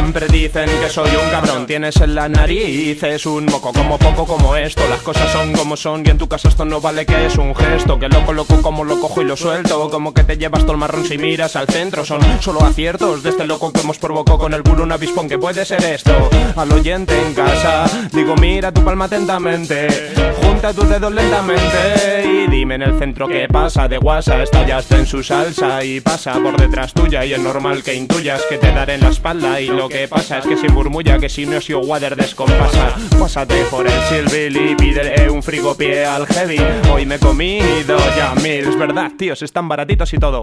Siempre dicen que soy un cabrón, tienes en la nariz Es un moco. Como poco como esto. Las cosas son como son y en tu casa esto no vale que es un gesto. Que loco loco como lo cojo y lo suelto. Como que te llevas todo el marrón si miras al centro. Son solo aciertos de este loco que hemos provocado con el bulo un avispón que puede ser esto. Al oyente en casa, digo mira tu palma atentamente. Junta tus dedos lentamente dime en el centro qué pasa. De guasa estallaste en su salsa y pasa por detrás tuya Y es normal que intuyas que te daré en la espalda. Y lo que pasa es que sin murmulla que si no es yo water descompasa. Pásate por el silbil y pídele un frigopié al heavy. Hoy me he comido ya mil, es verdad tíos, están baratitos y todo